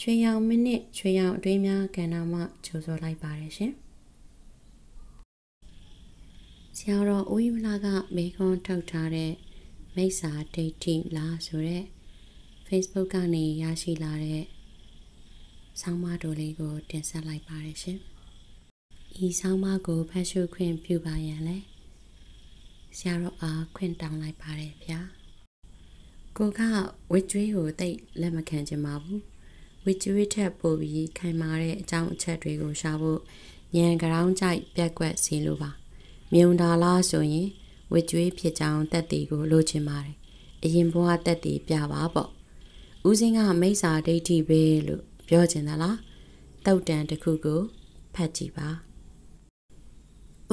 ရွှေရောင်မိနစ်ရွှေရောင်အတွင်းများကဏ္ဍမှကြိုဆိုလိုက်ပါတယ်ရှင်ဆရာတော်ဦးယူလာကမေခွန်းထုတ်ထားတဲ့မိစ္ဆာဒိဋ္ဌိလားဆိုတဲ့ Facebook ကနေရရှိလာတဲ့ဆောင်းပါးတော်လေးကို တင်ဆက်လိုက်ပါတယ်ရှင်ဤဆောင်းပါးကိုဖတ်ရှုခွင့်ပြုပါရန်လဲဆရာတော်အားခွင့်တောင်းလိုက်ပါတယ်ဗျာကိုကဝစ်ကျွေးကိုတိတ်လက်မခံချင်ပါဘူး ဝစ်ကျွေးထက်ပိုပြီးခိုင်မာတဲ့အကြောင်းအချက်တွေကိုရှာဖို့ညံကြောင်းကြိုက်ပြက်ကွက်စီလိုပါမြုံတာလားဆိုရင်ဝစ်ကျွေးဖြစ်ကြောင်းတက်တီကိုလိုချင်ပါတယ်အရင်ဘဝတက်တီပြပါပေါ့ဦးစင်းကမိစ္ဆာဒိဋ္ဌိပဲလို့ပြောချင်သလားတုတ်တန်တစ်ခုကိုဖတ်ကြည့်ပါ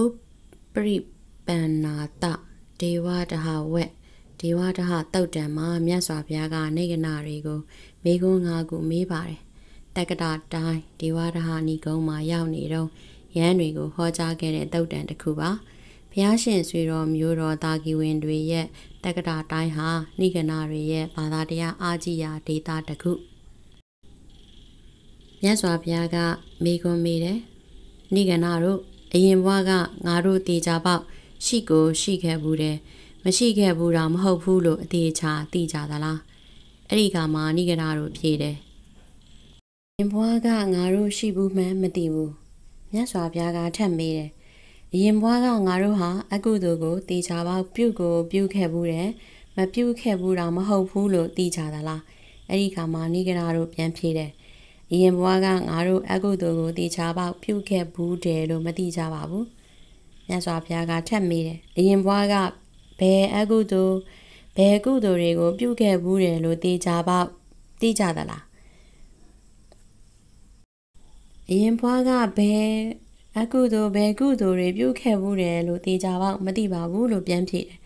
ဥပရိပန္နာတဒေဝတဟဝက် ဒေဝတဟတုတ်တံမှာမြတ်စွာဘုရားကနေကနာတွေကိုမေခွန်း၅ခုမေးပါတယ်တက္ကတာတိုင်းဒေဝတဟဏီကုန်းမှာရောက်နေတော့ရဟန်းတွေကိုဟောကြားခဲ့တဲ့တုတ်တံတစ်ခုပါဘုရားရှင်ဆွေတော်မျိုးတော်တာကီဝင်တွေရဲ့တက္ကတာတိုင်းဟာဏိကနာတွေရဲ့ဘာသာတရားအာကြည်ရာဒေတာတစ်ခုမြတ်စွာဘုရားကမေခွန်းမေးတယ်ဏိကနာတို့အရင်ဘဝကငါတို့တေချာပေါက်ရှိကိုရှိခဲ့ဘူးတယ် မရှိခဲ့ဘူးတော့မဟုတ်ဘူးလို့အသေးချာသိကြသလားအဲ့ဒီကမှနိဂရတို့ဖြေတယ်ရင်ဘွားကငါတို့ရှိဘူးမှန်းမသိဘူးမြတ်စွာဘုရားကထပ်မေးတယ်အရင်ဘွားကငါတို့ဟာအကုသိုလ်ကိုတေချာပေါက်ပြုတ်ကိုပြုတ်ခဲ့ဘူးတယ်မပြုတ်ခဲ့ဘူးတော့မဟုတ်ဘူးလို့သိကြသလားအဲ့ဒီကမှနိဂရတို့ပြန်ဖြေတယ်အရင်ဘွားကငါတို့အကုသိုလ်ကိုတေချာပေါက်ပြုတ်ခဲ့ဘူးတယ်လို့မသိကြပါဘူးမြတ်စွာဘုရားကထပ်မေးတယ်အရင်ဘွားက ဘယ်အကုသိုလ်ဘယ်ကုသိုလ်တွေကို ပြုခဲ့ဘူးတယ်လို့သိကြပါသိကြသလားအရင်ဘွားကဘယ်အကုသိုလ်ဘယ်ကုသိုလ်တွေပြုခဲ့ဘူးတယ်လို့သိကြပါမသိပါဘူးလို့ပြန်ဖြေတယ်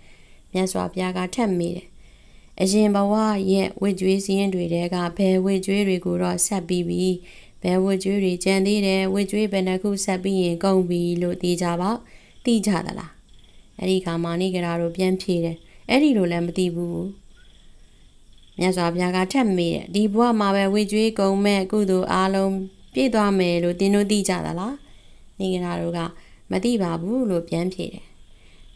မြတ်စွာဘုရားကထပ်မေးတယ်အရင်ဘဝရဲ့ဝိကျွေးစည်းရင်တွေတဲကဘယ်ဝိကျွေးတွေကိုတော့ဆက်ပြီးပြီဘယ်ဝိကျွေးတွေကြံသေးတယ်ဝိကျွေးဘယ်နှခုဆက်ပြီးရင်ကုန်ပြီလို့သိကြပါသိကြသလား အဲ့ဒီခါမာနိကရာတို့ပြန်ဖြေတယ်အဲ့ဒီလိုလည်းမသိဘူးမြတ်စွာဘုရားကထပ်မေးတယ်ဒီဘဝမှာပဲဝေကျွေးကုန်မဲ့ကုသိုလ်အားလုံးပြည့်သွားမယ်လို့တင်းတို့သိကြသလားနိကရာတို့ကမသိပါဘူးလို့ပြန်ဖြေတယ်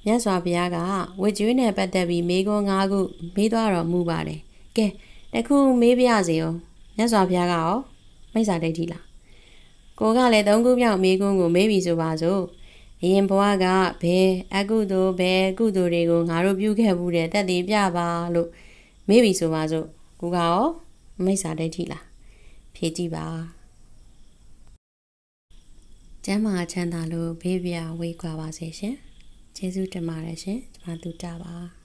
မြတ်စွာဘုရားကဝေကျွေးနဲ့ပတ်သက်ပြီးမေးခွန်း၅ခုမေးသွားတော်မူပါတယ်ကဲတခုမေးပြရစီအောင်မြတ်စွာဘုရားကရောမိစ္ဆာဒိဋ္ဌိလားကိုကလည်းသုံးခုမြောက်မေးခွန်းကိုမေးပြီဆိုပါစို့ အရင်ဘဝကဘယ်အကုသိုလ်ဘယ်ကုသိုလ်တွေကိုငါတို့ပြုခဲ့ဘူးတဲ့တက်တည်ပြပါလို့မေးပြီဆိုပါစို့ကိုကရောမိစ္ဆာဒိဋ္ဌိလားဖြေကြည့်ပါကျမ်းမာချမ်းသာလို့ဘေးပြဝေးကွာပါစေရှင်ကျေးဇူးတင်ပါတယ်ရှင်ကျွန်မတူတာပါ